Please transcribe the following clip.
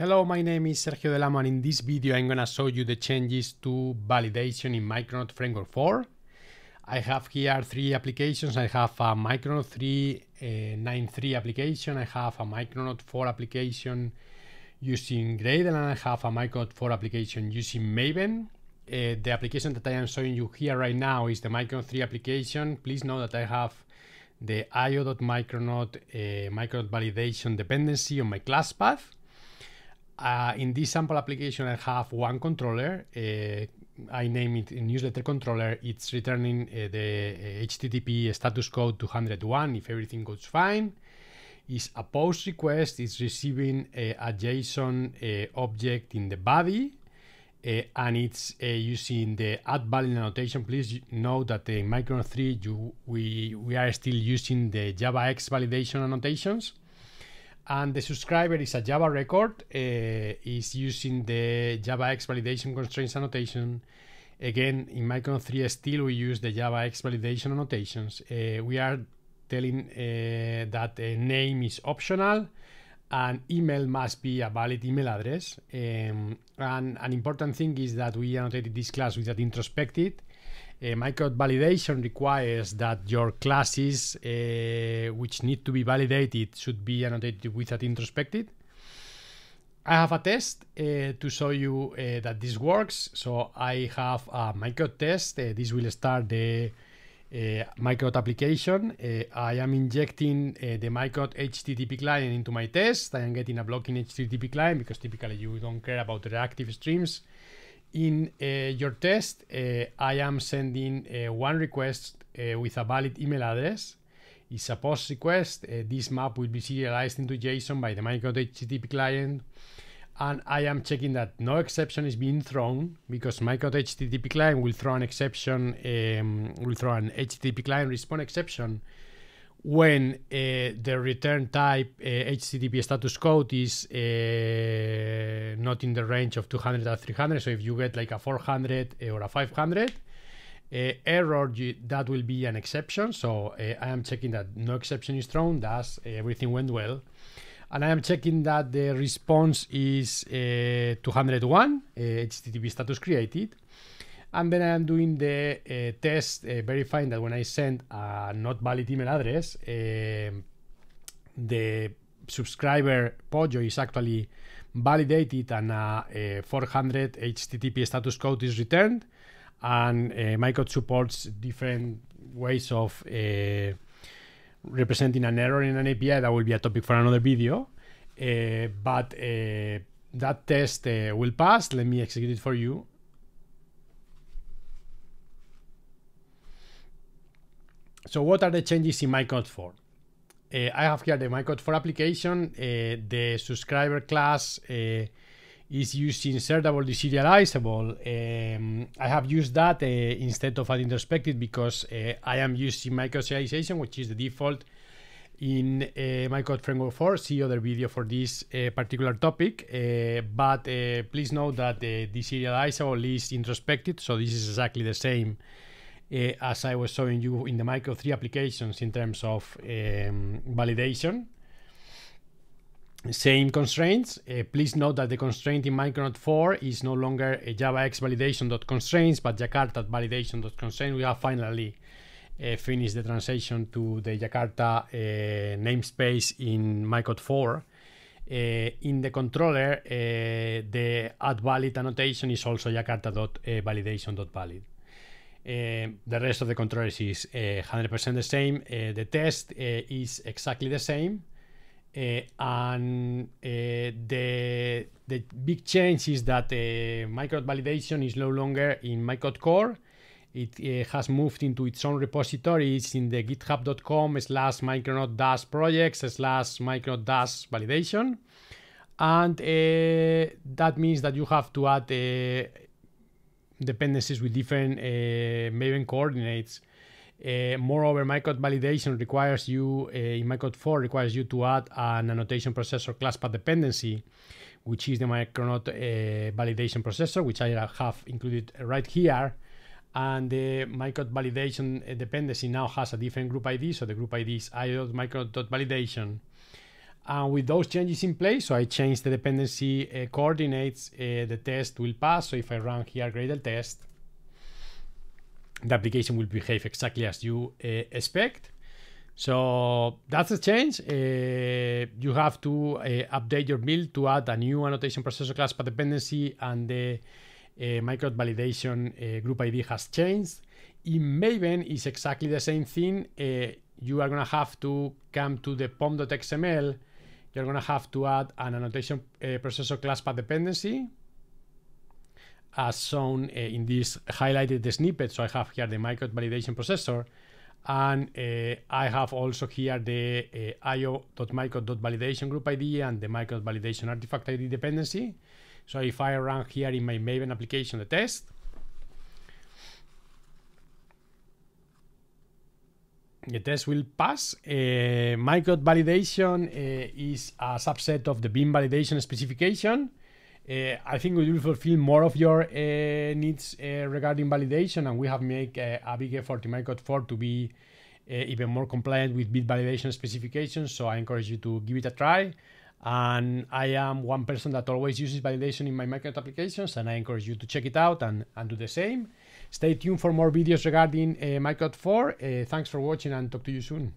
Hello, my name is Sergio Del Amo and in this video I'm gonna show you the changes to validation in Micronaut Framework 4. I have here three applications. I have a Micronaut 3.9.3 uh, application. I have a Micronaut 4 application using Gradle and I have a Micronaut 4 application using Maven. Uh, the application that I am showing you here right now is the Micronaut 3 application. Please know that I have the io.micronaut uh, Micronaut validation dependency on my class path. Uh, in this sample application, I have one controller. Uh, I name it newsletter controller. It's returning uh, the HTTP uh, status code 201 if everything goes fine. Is a post request. It's receiving a, JSON uh, object in the body. Uh, and it's using the add valid annotation. Please note that in Micronaut 3 you, we, we are still using the JavaX validation annotations and the subscriber is a Java record, uh, is using the JavaX validation constraints annotation. Again, in Micronaut 3 still we use the JavaX validation annotations. Uh, we are telling uh, that the name is optional and email must be a valid email address. Um, and an important thing is that we annotated this class with that introspected uh, Micronaut validation requires that your classes uh, which need to be validated should be annotated with that introspected. I have a test uh, to show you uh, that this works. So I have a Micronaut test. Uh, this will start the uh, Micronaut application. I am injecting the Micronaut HTTP client into my test. I am getting a blocking HTTP client because typically you don't care about reactive streams in uh, your test, uh, I am sending uh, one request with a valid email address. It's a post request. this map will be serialized into JSON by the HTTP client. And I am checking that no exception is being thrown because HTTP client will throw an exception, um, will throw an HTTP client response exception when uh, the return type uh, HTTP status code is uh, not in the range of 200 or 300. So if you get like a 400 or a 500 error, you, that will be an exception. So I am checking that no exception is thrown, thus everything went well. And I am checking that the response is 201 HTTP status created and then I'm doing the uh, test uh, verifying that when I send a not valid email address, uh, the subscriber Pojo is actually validated and a 400 HTTP status code is returned. And uh, code supports different ways of representing an error in an API. That will be a topic for another video. But that test will pass. Let me execute it for you. So what are the changes in Micronaut 4? Uh, I have here the Micronaut 4 application. Uh, the subscriber class uh, is using insertable deserializable. Um, I have used that uh, instead of an introspected because uh, I am using micro-serialization, which is the default in uh, Micronaut Framework 4. See other video for this particular topic. but please note that the deserializable is introspected, so this is exactly the same as I was showing you in the Micro 3 applications in terms of um, validation. Same constraints. Uh, please note that the constraint in Micronaut 4 is no longer a JavaX validation.constraints, but Jakarta validation.constraints. We have finally uh, finished the transition to the Jakarta uh, namespace in Micronaut 4. Uh, in the controller, uh, the add valid annotation is also jakarta.validation.valid. Uh, the rest of the controllers is 100% uh, the same. Uh, the test is exactly the same. and the the big change is that uh, Micronaut validation is no longer in Micronaut core. It has moved into its own repository. It's in the github.com slash micronaut dash projects slash micronaut dash validation. And that means that you have to add dependencies with different uh, Maven coordinates. Uh, moreover, Micronaut validation requires you, uh, in Micronaut 4, requires you to add an annotation processor class path dependency, which is the Micronaut validation processor, which I have included right here. And the Micronaut validation dependency now has a different group ID. So the group ID is io.micronaut.validation. And with those changes in place, so I change the dependency uh, coordinates, uh, the test will pass. So if I run here Gradle test, the application will behave exactly as you uh, expect. So that's a change. Uh, you have to uh, update your build to add a new annotation processor class path dependency and the Micronaut validation group ID has changed. In Maven is exactly the same thing. You are gonna have to come to the pom.xml. You're gonna have to add an annotation uh, processor class path dependency as shown uh, in this highlighted snippet. So I have here the Micronaut validation processor and uh, I have also here the uh, io.micronaut.validation group ID and the Micronaut validation artifact ID dependency. So if I run here in my Maven application the test, the test will pass. Uh, Micronaut validation uh, is a subset of the Bean validation specification. Uh, I think we will fulfill more of your uh, needs uh, regarding validation, and we have made a big effort in Micronaut 4 to be even more compliant with Bean validation specifications. So I encourage you to give it a try. And I am one person that always uses validation in my Micronaut applications, and I encourage you to check it out and, and do the same. Stay tuned for more videos regarding uh, Micronaut 4. Uh, thanks for watching and talk to you soon.